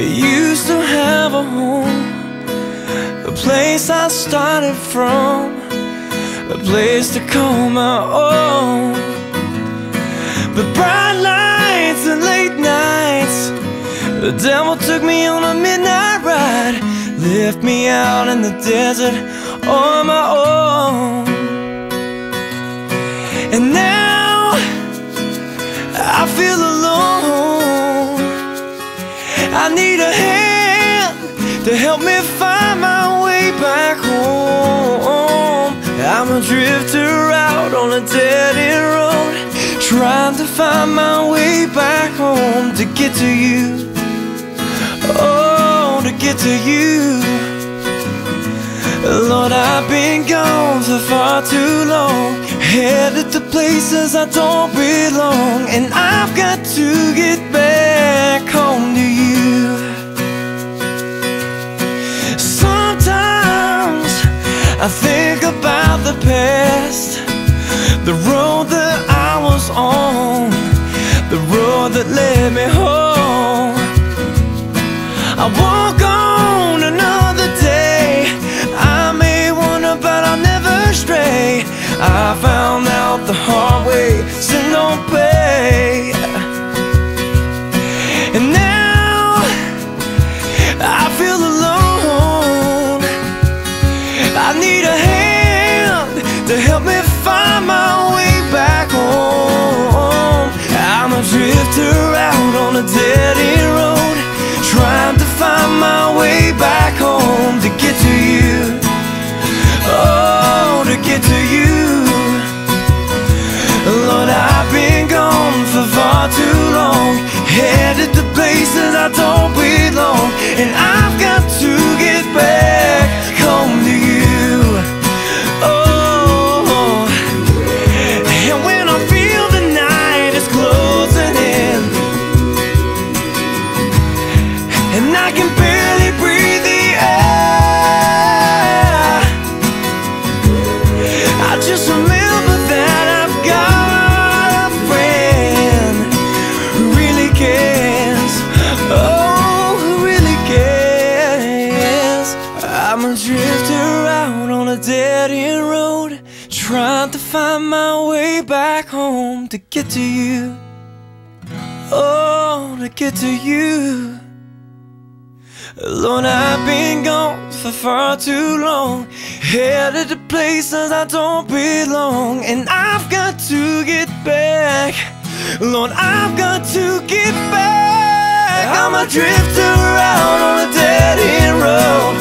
used to have a home, a place I started from, a place to call my own. But bright lights and late nights, the devil took me on a midnight ride, left me out in the desert on my own. And now I feel alone. I need a hand to help me find my way back home. I'm a drifter out on a dead end road, trying to find my way back home to get to you. Oh, to get to you. Lord, I've been gone for far too long. Headed to places I don't belong. And I've got to get I think about the past, the road that I was on, the road that led me home. I walk on another day. I may wander, but I'll never stray. I found out me find my way back home. I'm a drifter out on a dead end road, trying to find my way back home to get to you. Oh, to get to you. Lord, I've been gone for far too long, headed to places I don't belong, and I've dead end road, trying to find my way back home to get to you. Oh, to get to you. Lord, I've been gone for far too long, headed to places I don't belong, and I've got to get back. Lord, I've got to get back. I'm a drifter out on a dead end road,